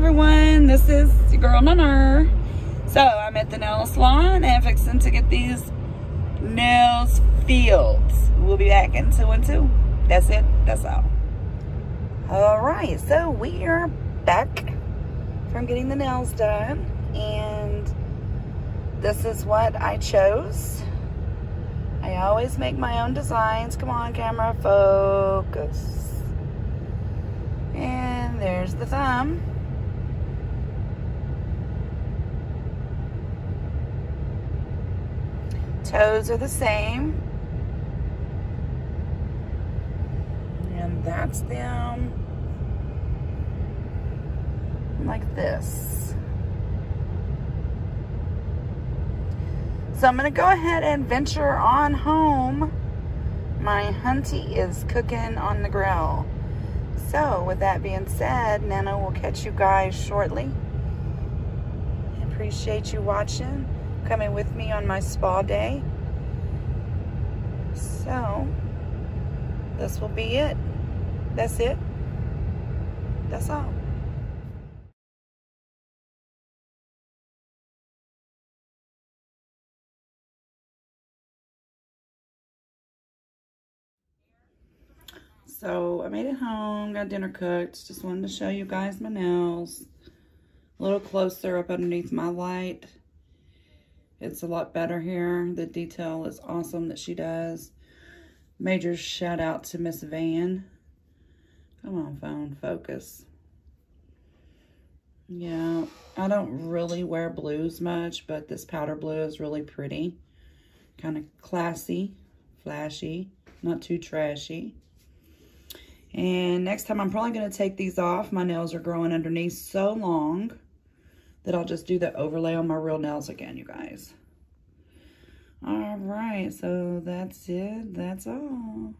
everyone, this is your girl Nana. So I'm at the nail salon and fixing to get these nails filled. We'll be back in two and two. That's it, that's all. All right, so we are back from getting the nails done and this is what I chose. I always make my own designs. Come on, camera, focus. And there's the thumb. Toes are the same. And that's them like this. So I'm gonna go ahead and venture on home. My hunty is cooking on the grill. So with that being said, Nana will catch you guys shortly. Appreciate you watching, coming with me on my spa day. So this will be it. That's it. That's all. So I made it home, got dinner cooked. Just wanted to show you guys my nails. A little closer up underneath my light. It's a lot better here. The detail is awesome that she does. Major shout out to Miss Van. Come on, phone, focus. Yeah, I don't really wear blues much, but this powder blue is really pretty. Kind of classy, flashy, not too trashy. And next time I'm probably going to take these off. My nails are growing underneath so long that I'll just do the overlay on my real nails again, you guys. All right, so that's it. That's all.